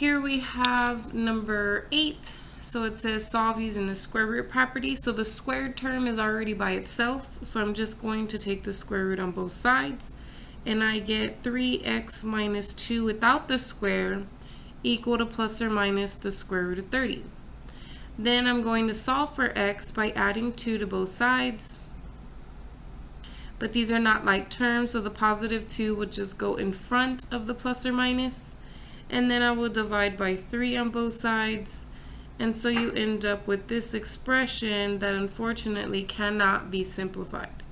Here we have number 8. So it says solve using the square root property. So the squared term is already by itself. So I'm just going to take the square root on both sides. And I get 3x minus 2 without the square equal to plus or minus the square root of 30. Then I'm going to solve for x by adding 2 to both sides. But these are not like terms, so the positive 2 would just go in front of the plus or minus. And then I will divide by 3 on both sides and so you end up with this expression that unfortunately cannot be simplified.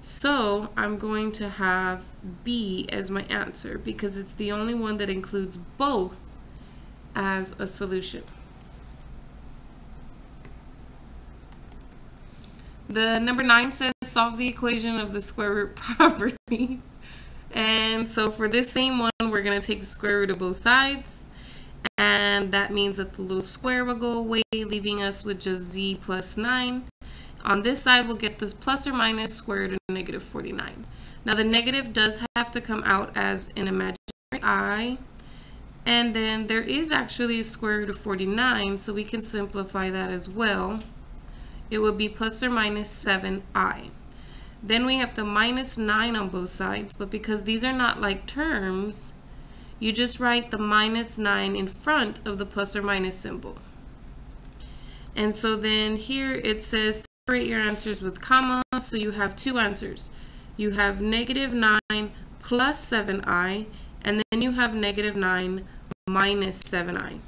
So I'm going to have B as my answer because it's the only one that includes both as a solution. The number 9 says solve the equation of the square root property. And so for this same one, we're going to take the square root of both sides and that means that the little square will go away, leaving us with just z plus 9. On this side, we'll get this plus or minus square root of negative 49. Now the negative does have to come out as an imaginary i, and then there is actually a square root of 49, so we can simplify that as well. It would be plus or minus 7i. Then we have to minus 9 on both sides, but because these are not like terms, you just write the minus 9 in front of the plus or minus symbol. And so then here it says separate your answers with comma, so you have two answers. You have negative 9 plus 7i, and then you have negative 9 minus 7i.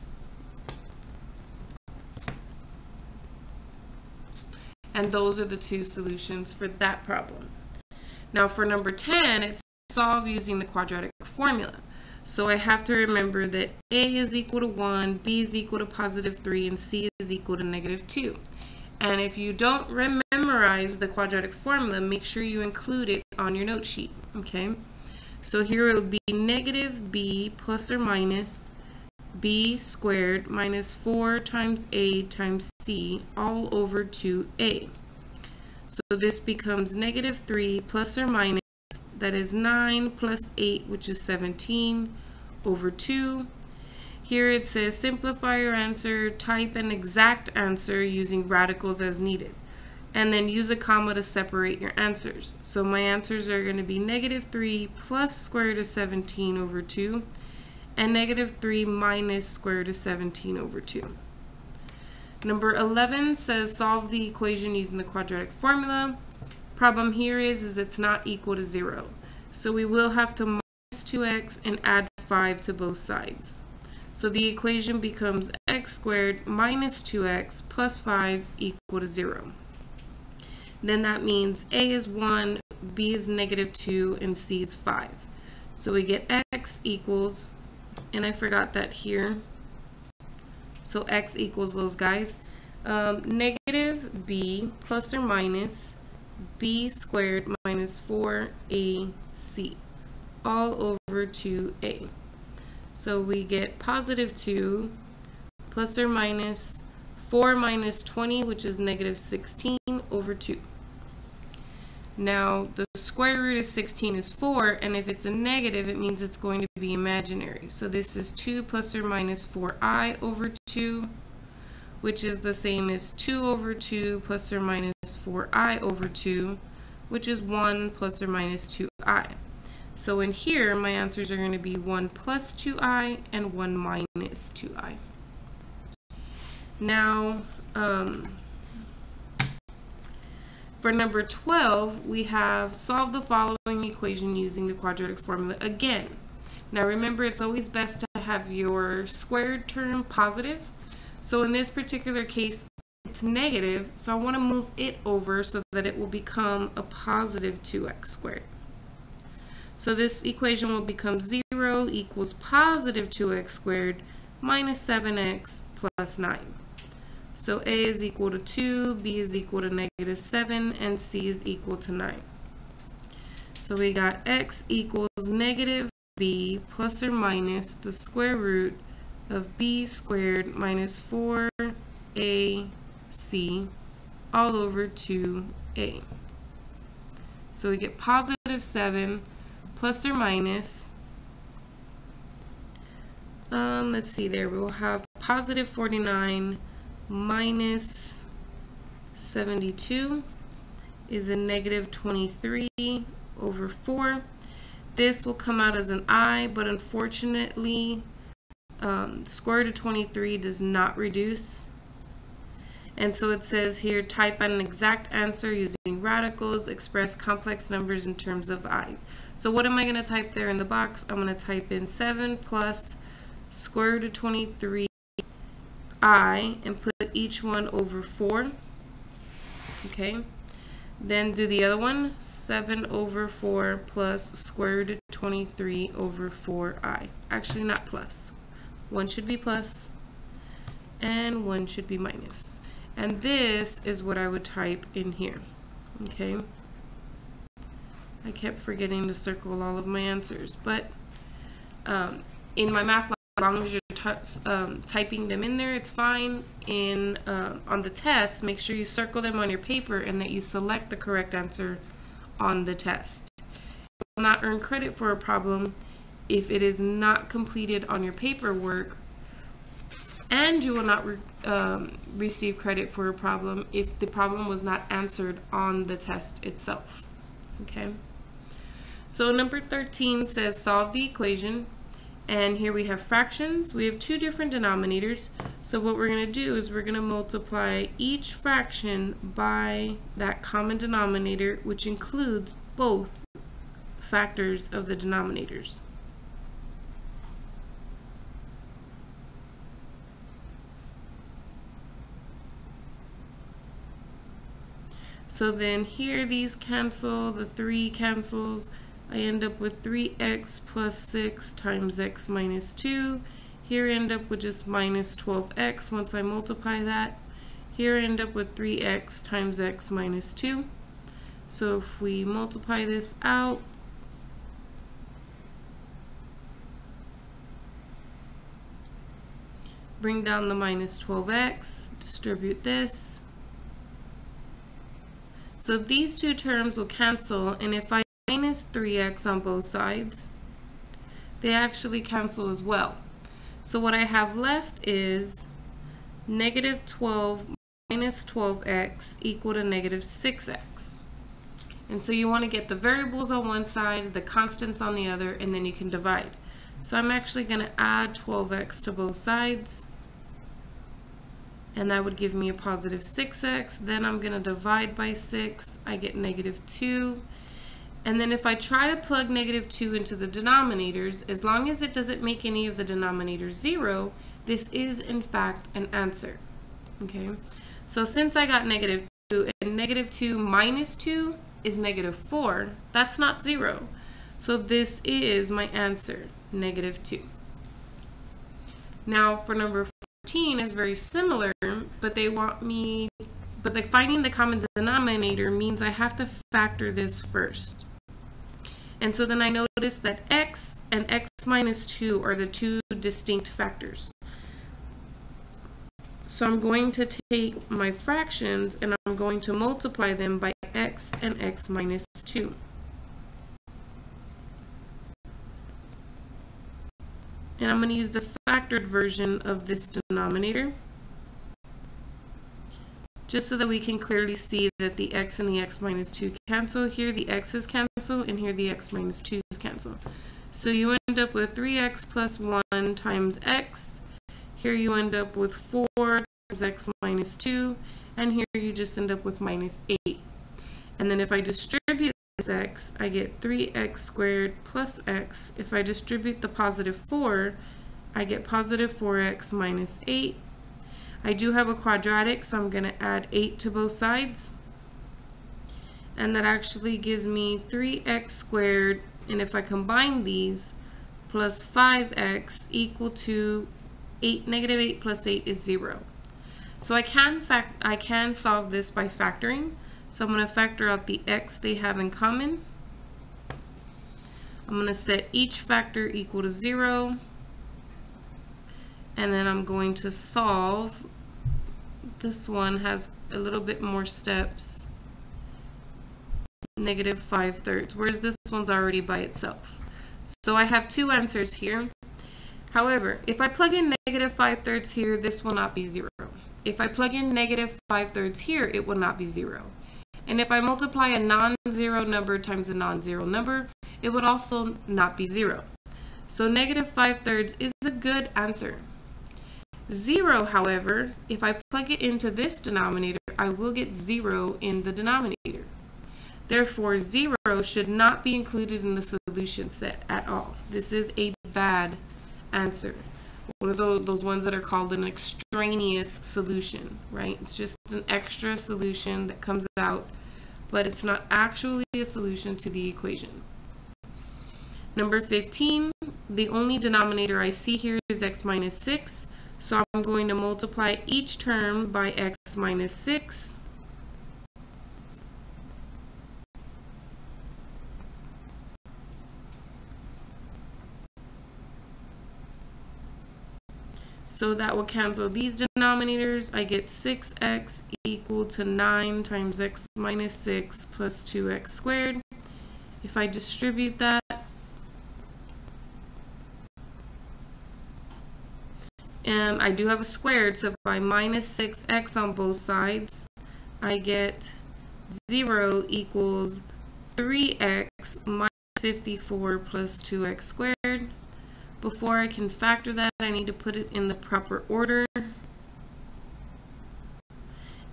And those are the two solutions for that problem. Now for number 10, it's solve using the quadratic formula. So I have to remember that A is equal to 1, B is equal to positive 3, and C is equal to negative 2. And if you don't memorize the quadratic formula, make sure you include it on your note sheet, okay? So here it would be negative b plus or minus b squared minus 4 times a times c all over 2a. So this becomes negative 3 plus or minus that is 9 plus 8, which is 17 over 2. Here it says simplify your answer, type an exact answer using radicals as needed. And then use a comma to separate your answers. So my answers are going to be negative 3 plus square root of 17 over 2 and negative 3 minus square root of 17 over 2. Number 11 says solve the equation using the quadratic formula. Problem here is, is it's not equal to 0. So we will have to minus 2x and add 5 to both sides. So the equation becomes x squared minus 2x plus 5 equal to 0. Then that means a is 1, b is negative 2, and c is 5. So we get x equals, and I forgot that here, so x equals those guys, um, negative b plus or minus b squared minus 4ac all over 2a. So we get positive 2 plus or minus 4 minus 20, which is negative 16 over 2. Now, the square root of 16 is 4, and if it's a negative, it means it's going to be imaginary. So this is 2 plus or minus 4i over 2 which is the same as 2 over 2 plus or minus 4i over 2, which is 1 plus or minus 2i. So in here, my answers are going to be 1 plus 2i and 1 minus 2i. Now, um, for number 12, we have solved the following equation using the quadratic formula again. Now remember, it's always best to have your squared term positive so in this particular case, it's negative, so I want to move it over so that it will become a positive 2x squared. So this equation will become 0 equals positive 2x squared minus 7x plus 9. So A is equal to 2, B is equal to negative 7, and C is equal to 9. So we got x equals negative b plus or minus the square root of b squared minus 4ac all over 2a. So we get positive 7 plus or minus Um, let's see there. We'll have positive 49 minus 72 is a negative 23 over 4. This will come out as an I, but unfortunately, um, square root of 23 does not reduce. And so it says here, type an exact answer using radicals, express complex numbers in terms of i's. So what am I going to type there in the box? I'm going to type in 7 plus square root of 23 i and put each one over 4. Okay. Then do the other one, 7 over 4 plus square root of 23 over 4i. Actually not plus. One should be plus and one should be minus. And this is what I would type in here. Okay. I kept forgetting to circle all of my answers, but um, in my math, as long as you're um, typing them in there, it's fine. In uh, on the test, make sure you circle them on your paper and that you select the correct answer on the test. You will not earn credit for a problem if it is not completed on your paperwork and you will not re um, receive credit for a problem if the problem was not answered on the test itself. Okay. So number 13 says solve the equation. And here we have fractions. We have two different denominators. So what we're going to do is we're going to multiply each fraction by that common denominator, which includes both factors of the denominators. So then here these cancel, the 3 cancels. I end up with 3x plus 6 times x minus 2. Here I end up with just minus 12x once I multiply that. Here I end up with 3x times x minus 2. So if we multiply this out, bring down the minus 12x, distribute this, so these two terms will cancel, and if I minus 3x on both sides, they actually cancel as well. So what I have left is negative 12 minus 12x equal to negative 6x. And so you want to get the variables on one side, the constants on the other, and then you can divide. So I'm actually going to add 12x to both sides and that would give me a positive 6x. Then I'm going to divide by 6. I get negative 2. And then if I try to plug negative 2 into the denominators, as long as it doesn't make any of the denominators 0, this is in fact an answer. Okay, so since I got negative 2 and negative 2 minus 2 is negative 4, that's not 0. So this is my answer, negative 2. Now for number 14 is very similar, but they want me, but like finding the common denominator means I have to factor this first. And so then I notice that x and x minus 2 are the two distinct factors. So I'm going to take my fractions and I'm going to multiply them by x and x minus 2. And I'm going to use the factored version of this denominator just so that we can clearly see that the x and the x minus 2 cancel. Here the x's cancel and here the x minus 2's cancel. So you end up with 3x plus 1 times x. Here you end up with 4 times x minus 2. And here you just end up with minus 8. And then if I distribute this x, I get 3x squared plus x. If I distribute the positive 4, I get positive 4x minus 8. I do have a quadratic, so I'm going to add 8 to both sides. And that actually gives me 3x squared, and if I combine these, plus 5x equal to 8, negative 8 plus 8 is 0. So I can, fact, I can solve this by factoring. So I'm going to factor out the x they have in common. I'm going to set each factor equal to 0. And then I'm going to solve. This one has a little bit more steps. Negative 5 thirds, whereas this one's already by itself. So I have two answers here. However, if I plug in negative 5 thirds here, this will not be 0. If I plug in negative 5 thirds here, it will not be 0. And if I multiply a non-zero number times a non-zero number, it would also not be 0. So negative 5 thirds is a good answer. 0, however, if I plug it into this denominator, I will get 0 in the denominator. Therefore, 0 should not be included in the solution set at all. This is a bad answer. One of those, those ones that are called an extraneous solution, right? It's just an extra solution that comes out, but it's not actually a solution to the equation. Number 15, the only denominator I see here is x minus 6, so I'm going to multiply each term by x minus 6. So that will cancel these denominators. I get 6x equal to 9 times x minus 6 plus 2x squared. If I distribute that, and I do have a squared, so if I minus 6x on both sides, I get 0 equals 3x minus 54 plus 2x squared. Before I can factor that, I need to put it in the proper order.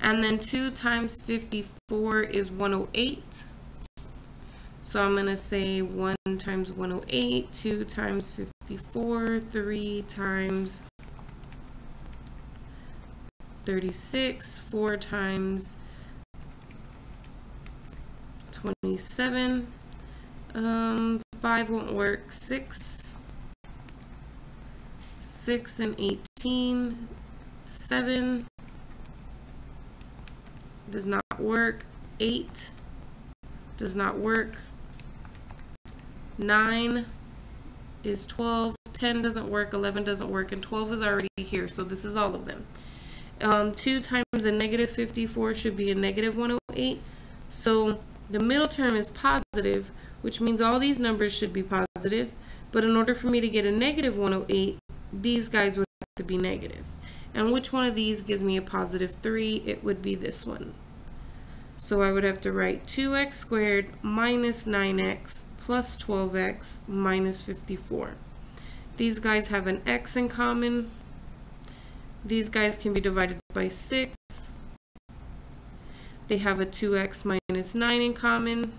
And then 2 times 54 is 108. So I'm going to say 1 times 108, 2 times 54, 3 times 36, 4 times 27, um, 5 won't work, 6, 6 and 18, 7 does not work, 8 does not work, 9 is 12, 10 doesn't work, 11 doesn't work, and 12 is already here, so this is all of them. Um, 2 times a negative 54 should be a negative 108, so the middle term is positive, which means all these numbers should be positive, but in order for me to get a negative 108, these guys would have to be negative. And which one of these gives me a positive 3? It would be this one. So I would have to write 2x squared minus 9x plus 12x minus 54. These guys have an x in common. These guys can be divided by 6. They have a 2x minus 9 in common,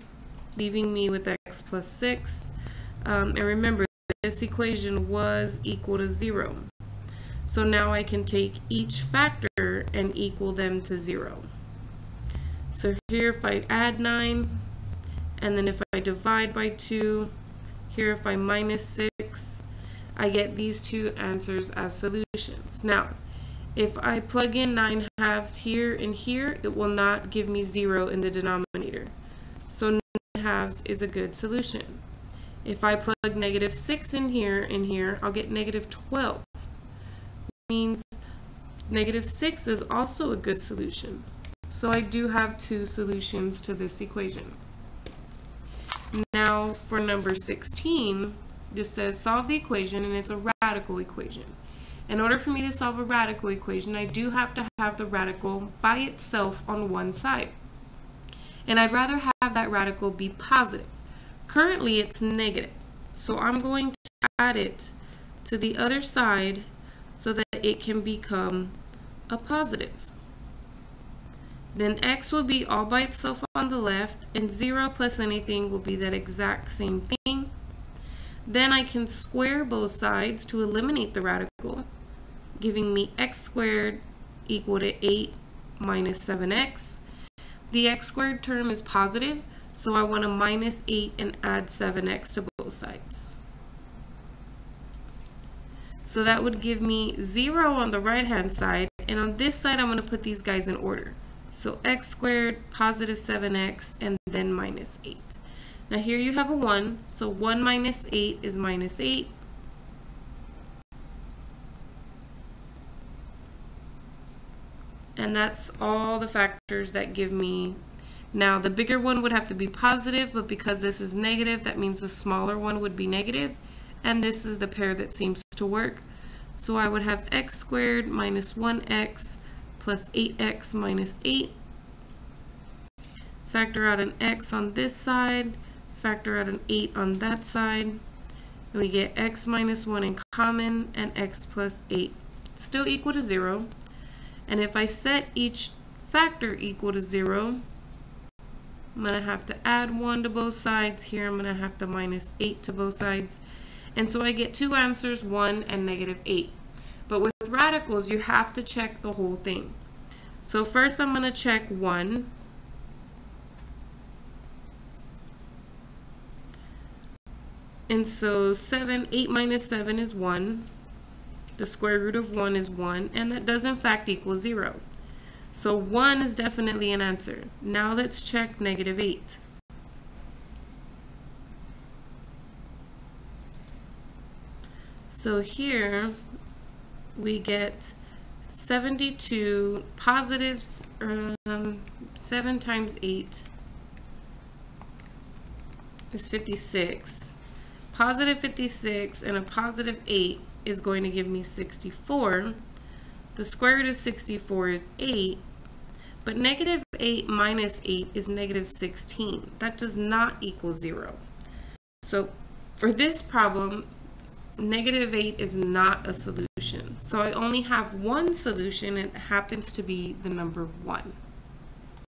leaving me with x plus 6. Um, and remember, this equation was equal to 0. So now I can take each factor and equal them to 0. So here if I add 9, and then if I divide by 2, here if I minus 6, I get these two answers as solutions. Now, if I plug in 9 halves here and here, it will not give me 0 in the denominator. So 9 halves is a good solution. If I plug negative 6 in here and here, I'll get negative 12. Which means negative 6 is also a good solution. So I do have two solutions to this equation. Now for number 16, this says solve the equation and it's a radical equation. In order for me to solve a radical equation, I do have to have the radical by itself on one side. And I'd rather have that radical be positive. Currently it's negative, so I'm going to add it to the other side so that it can become a positive. Then x will be all by itself on the left, and 0 plus anything will be that exact same thing. Then I can square both sides to eliminate the radical, giving me x squared equal to 8 minus 7x. The x squared term is positive, so I want to minus 8 and add 7x to both sides. So that would give me 0 on the right hand side, and on this side I'm going to put these guys in order. So x squared, positive 7x, and then minus 8. Now here you have a 1, so 1 minus 8 is minus 8. And that's all the factors that give me now the bigger one would have to be positive, but because this is negative, that means the smaller one would be negative, and this is the pair that seems to work. So I would have x squared minus 1x plus 8x minus 8. Factor out an x on this side, factor out an 8 on that side, and we get x minus 1 in common and x plus 8 still equal to 0. And if I set each factor equal to 0, I'm going to have to add 1 to both sides. Here I'm going to have to minus 8 to both sides. And so I get two answers, 1 and negative 8. But with radicals, you have to check the whole thing. So first I'm going to check 1. And so 7, 8 minus 7 is 1. The square root of 1 is 1, and that does in fact equal 0. So 1 is definitely an answer. Now let's check negative 8. So here we get 72 positives, um, 7 times 8 is 56. Positive 56 and a positive 8 is going to give me 64. The square root of 64 is 8, but negative 8 minus 8 is negative 16. That does not equal 0. So for this problem, negative 8 is not a solution. So I only have one solution, and it happens to be the number 1.